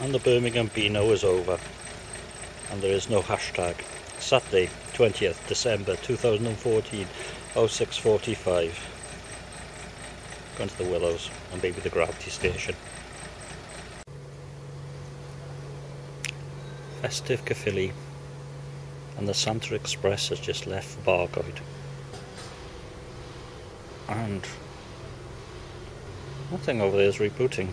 and the Birmingham Beano is over and there is no hashtag. Saturday 20th December 2014 0645 going to the Willows and maybe the Gravity Station. Festive Caerphilly and the Santa Express has just left for Bargoed. And nothing over there is rebooting.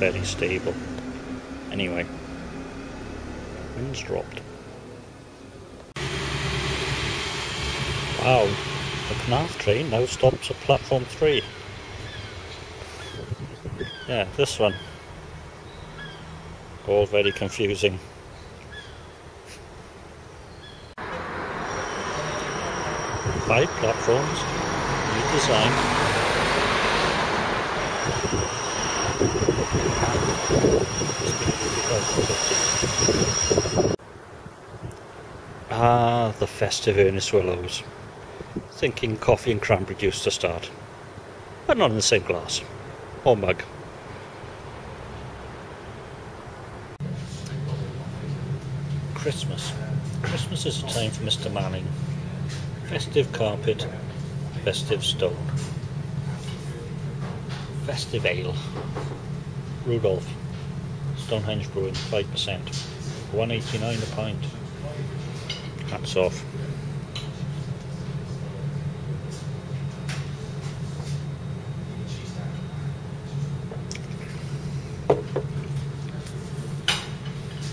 Very stable. Anyway, wind's dropped. Wow, the Penarth train now stops at platform 3. Yeah, this one. All very confusing. Five platforms, new design. Ah, the festive Ernest Willows. Thinking coffee and cranberry juice to start. But not in the same glass. Or mug. Christmas. Christmas is a time for Mr. Manning. Festive carpet, festive stone. Festive ale. Rudolph. Stonehenge Brewing, 5%. 189 a pint. Hats off.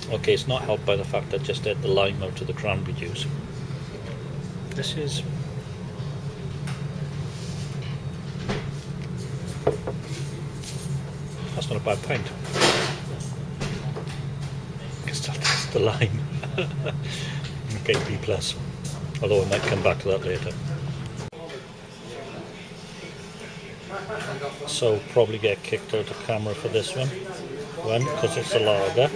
Okay, it's not helped by the fact that I just add the lime out of the cranberry juice. This is that's not a bad pint. I can the lime. okay, B plus. Although I might come back to that later. So probably get kicked out of CAMRA for this one. One, because it's a lager.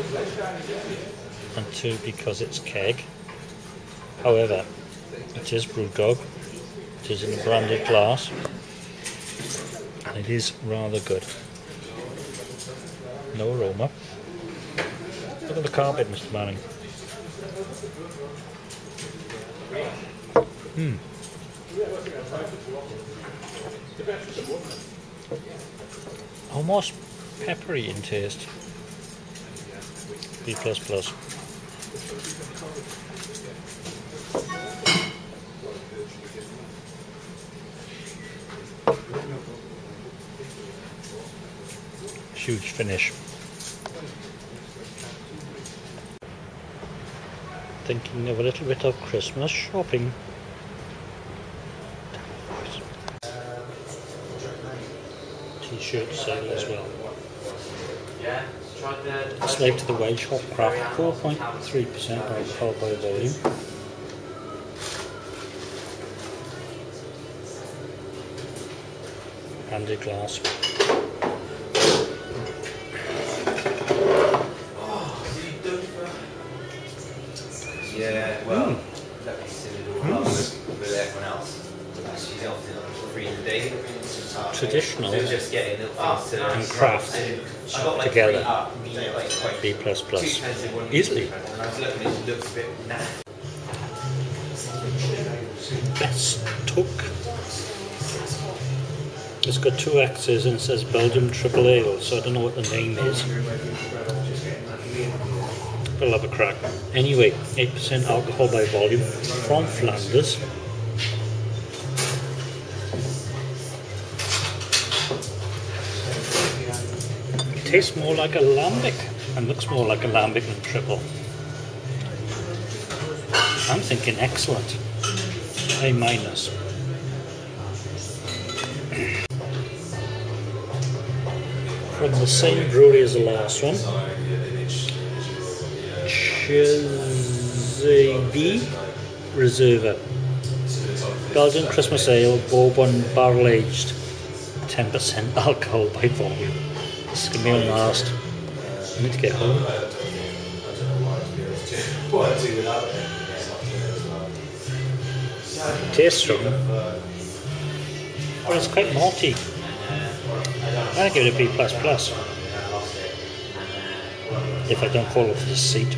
And two, because it's keg. However, it is Brewdog. It is in a branded glass. And it is rather good. No aroma. Look at the carpet, Mr. Manning. Hmm. Almost peppery in taste. B plus plus. Huge finish. Thinking of a little bit of Christmas shopping. T-shirt sale as well. Slave to the Wage Hop Craft, 4.3% alcohol by volume. Handed glass. Looking, it looks a bit naff. Best took. It's got two X's and it says Belgium Triple Ale, so I don't know what the name is. But I'll have a crack. Anyway, 8% alcohol by volume from Flanders. Tastes more like a lambic and looks more like a lambic than triple. I'm thinking excellent. A minus. From the same brewery as the last one. Chizzy Reserva. Belgian Christmas Ale, Bourbon Barrel Aged. 10% alcohol by volume. This is going to be my last. I need to get home. Tastes strong. But it's quite malty. I'm give it a B. If I don't fall off the seat.